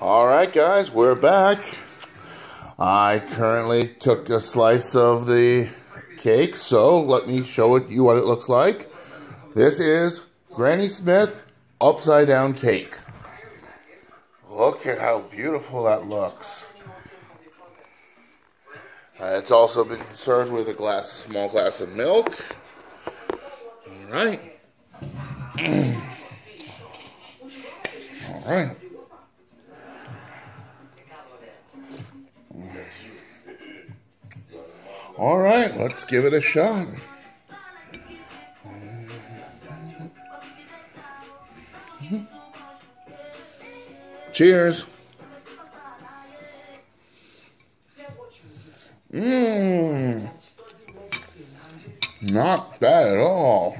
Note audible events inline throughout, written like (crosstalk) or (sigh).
All right, guys, we're back. I currently took a slice of the cake, so let me show it, you what it looks like. This is Granny Smith upside down cake. Look at how beautiful that looks. Uh, it's also been served with a glass, small glass of milk. All right. (clears throat) All right. All right, let's give it a shot. Cheers. Mmm. Not bad at all.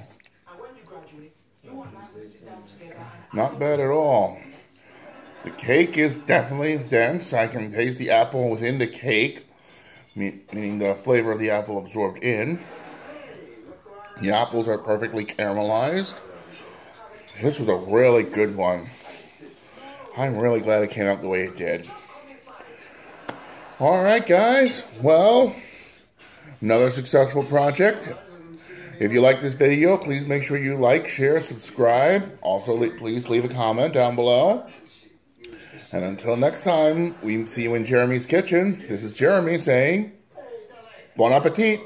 Not bad at all. The cake is definitely dense. I can taste the apple within the cake, meaning the flavor of the apple absorbed in. The apples are perfectly caramelized. This was a really good one. I'm really glad it came out the way it did. Alright, guys. Well, another successful project. If you like this video, please make sure you like, share, subscribe. Also, please leave a comment down below. And until next time, we see you in Jeremy's kitchen. This is Jeremy saying, Bon appetit.